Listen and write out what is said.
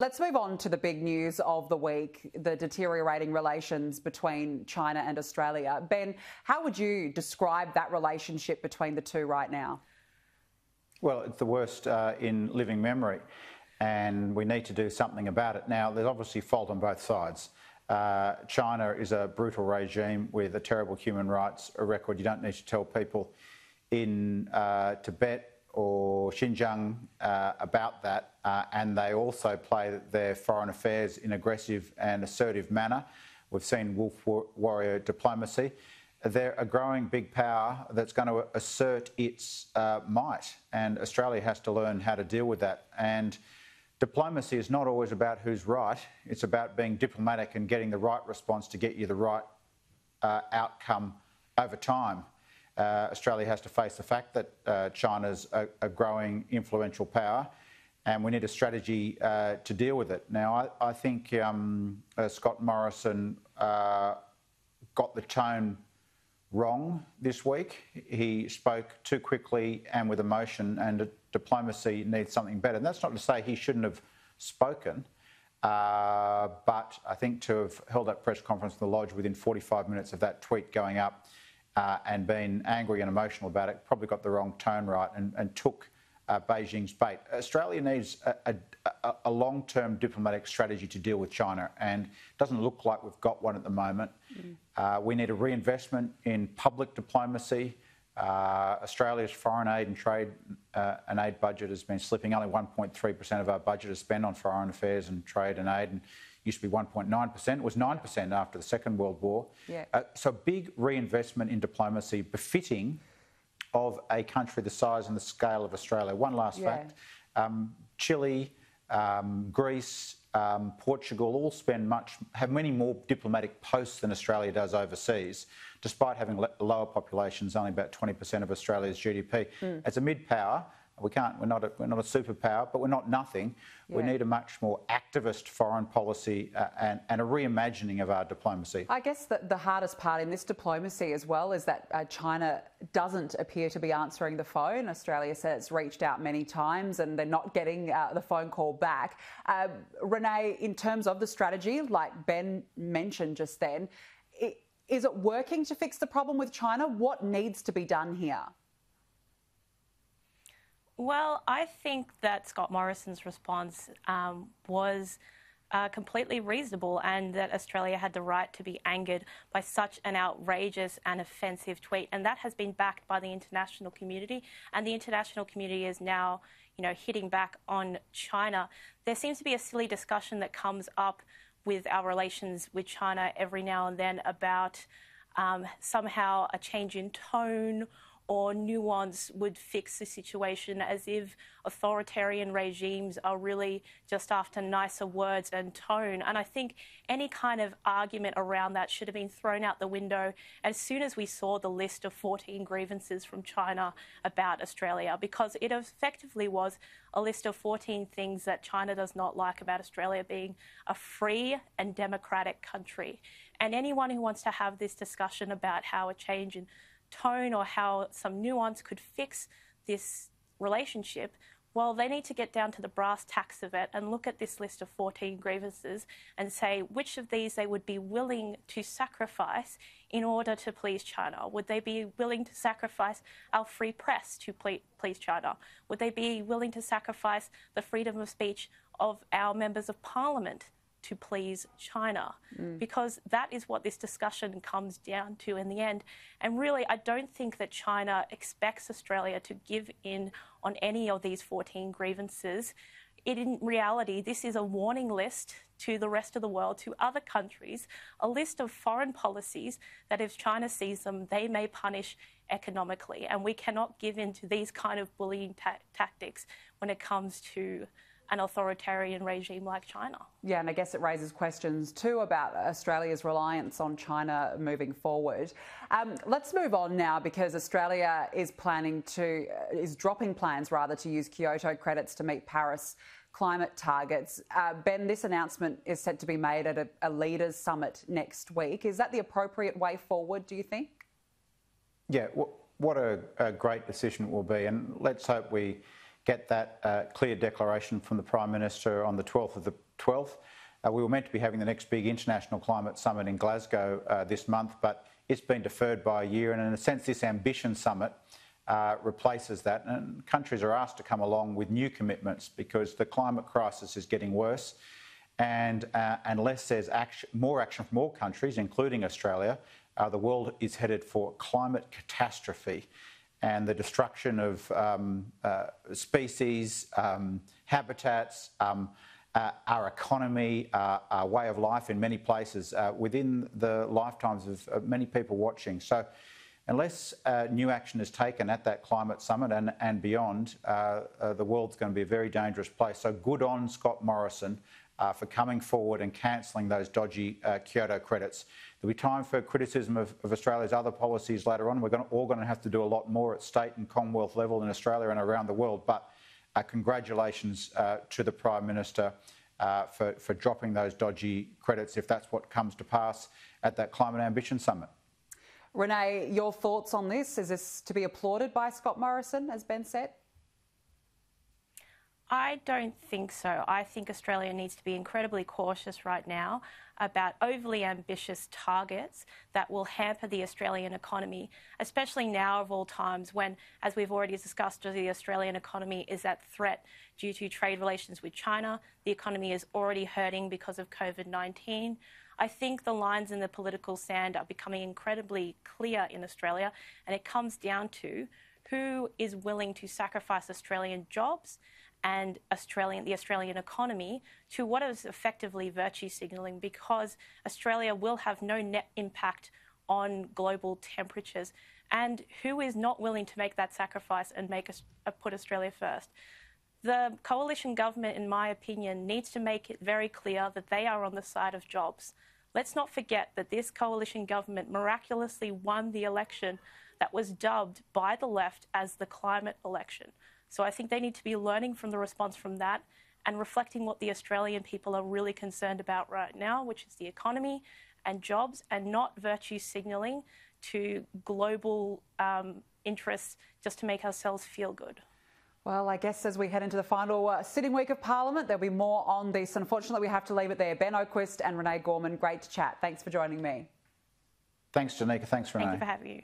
Let's move on to the big news of the week the deteriorating relations between China and Australia. Ben, how would you describe that relationship between the two right now? Well, it's the worst uh, in living memory, and we need to do something about it. Now, there's obviously fault on both sides. Uh, China is a brutal regime with a terrible human rights record. You don't need to tell people in uh, Tibet or Xinjiang uh, about that, uh, and they also play their foreign affairs in aggressive and assertive manner. We've seen wolf warrior diplomacy. They're a growing big power that's going to assert its uh, might, and Australia has to learn how to deal with that. And diplomacy is not always about who's right, it's about being diplomatic and getting the right response to get you the right uh, outcome over time Australia has to face the fact that uh, China's a, a, growing influential power, and we need a strategy uh, to deal with it. Now, I, I think um, uh, Scott Morrison uh, got the tone wrong this week. He spoke too quickly and with emotion, and diplomacy needs something better. And that's not to say he shouldn't have spoken. Uh, but I think to have held that press conference in the Lodge within 45 minutes of that tweet going up uh, and been angry and emotional about it, probably got the wrong tone right and, and took uh, Beijing's bait. Australia needs a, a, a long term diplomatic strategy to deal with China, and it doesn't look like we've got one at the moment. Mm. Uh, we need a reinvestment in public diplomacy. Uh, Australia's foreign aid and trade uh, and aid budget has been slipping. Only 1.3% of our budget is spent on foreign affairs and trade and aid. And used to be 1.9%. It was 9% after the Second World War. Yeah. Uh, so big reinvestment in diplomacy befitting of a country the size and the scale of Australia. One last yeah. fact um, Chile, um, Greece, um, Portugal all spend much, have many more diplomatic posts than Australia does overseas, despite having lower populations, only about 20% of Australia's GDP. Mm. As a mid power, we can't. We're not. A, we're not a superpower, but we're not nothing. Yeah. We need a much more activist foreign policy uh, and, and, a reimagining of our diplomacy. I guess the, the hardest part in this diplomacy as well is that uh, China doesn't appear to be answering the phone. Australia says it's reached out many times and they're not getting uh, the phone call back. Uh, Renee, in terms of the strategy, like Ben mentioned just then, it, is it working to fix the problem with China? What needs to be done here? Well, I think that Scott Morrison's response um, was uh, completely reasonable and that Australia had the right to be angered by such an outrageous and offensive tweet. And that has been backed by the international community. And the international community is now, you know, hitting back on China. There seems to be a silly discussion that comes up with our relations with China every now and then about um, somehow a change in tone or nuance would fix the situation as if authoritarian regimes are really just after nicer words and tone. And I think any kind of argument around that should have been thrown out the window as soon as we saw the list of 14 grievances from China about Australia, because it effectively was a list of 14 things that China does not like about Australia being a free and democratic country. And anyone who wants to have this discussion about how a change in tone or how some nuance could fix this relationship, well, they need to get down to the brass tacks of it and look at this list of 14 grievances and say which of these they would be willing to sacrifice in order to please China. Would they be willing to sacrifice our free press to please China? Would they be willing to sacrifice the freedom of speech of our members of parliament to please China, mm. because that is what this discussion comes down to in the end. And really, I don't think that China expects Australia to give in on any of these 14 grievances. It, in reality, this is a warning list to the rest of the world, to other countries, a list of foreign policies that if China sees them, they may punish economically. And we cannot give in to these kind of bullying ta- tactics when it comes to an authoritarian regime like China. Yeah, and I guess it raises questions too about Australia's reliance on China moving forward. Um, let's move on now because Australia is planning to, uh, is dropping plans rather to use Kyoto credits to meet Paris climate targets. Uh, ben, this announcement is set to be made at a, a leaders' summit next week. Is that the appropriate way forward, do you think? Yeah, what a, a great decision it will be. And let's hope we get that uh, clear declaration from the Prime Minister on the 12th of, the, 12th. Uh, we were meant to be having the next big international climate summit in Glasgow uh, this month, but it's been deferred by a year. And in a sense, this ambition summit uh, replaces that. And countries are asked to come along with new commitments because the climate crisis is getting worse. And uh, unless there's action, more action from all countries, including Australia, uh, the world is headed for climate catastrophe and the destruction of um, uh, species, um, habitats, um, uh, our economy, uh, our way of life in many places uh, within the lifetimes of, of, many people watching. So, unless uh, new action is taken at that climate summit and, and beyond, uh, the world's going to be a very dangerous place. So, good on Scott Morrison for coming forward and cancelling those dodgy Kyoto credits. There'll be time for criticism of, of, Australia's other policies later on. We're to, all going to have to do a lot more at state and Commonwealth level in Australia and around the world. But uh, congratulations uh, to the Prime Minister uh, for, for dropping those dodgy credits if that's what comes to pass at that Climate Ambition Summit. Renee, your thoughts on this? Is this to be applauded by Scott Morrison, as Ben said? I don't think so. I think Australia needs to be incredibly cautious right now about overly ambitious targets that will hamper the Australian economy, especially now of all times when, as we've already discussed, the Australian economy is at threat due to trade relations with China. The economy is already hurting because of COVID 19. I think the lines in the political sand are becoming incredibly clear in Australia, and it comes down to who is willing to sacrifice Australian jobs and Australian, the Australian economy to what is effectively virtue signalling because Australia will have no net impact on global temperatures. And who is not willing to make that sacrifice and make us, uh, put Australia first? The coalition government, in my opinion, needs to make it very clear that they are on the side of jobs. Let's not forget that this coalition government miraculously won the election that was dubbed by the left as the climate election. So I think they need to be learning from the response from that and reflecting what the Australian people are really concerned about right now, which is the economy and jobs, and not virtue signalling to global um, interests just to make ourselves feel good. Well, I guess as we head into the final uh, sitting week of Parliament, there'll be more on this. Unfortunately, we have to leave it there. Ben Oquist and Renee Gorman, great to chat. Thanks for joining me. Thanks, Janika. Thanks, Renee. Thank you for having you.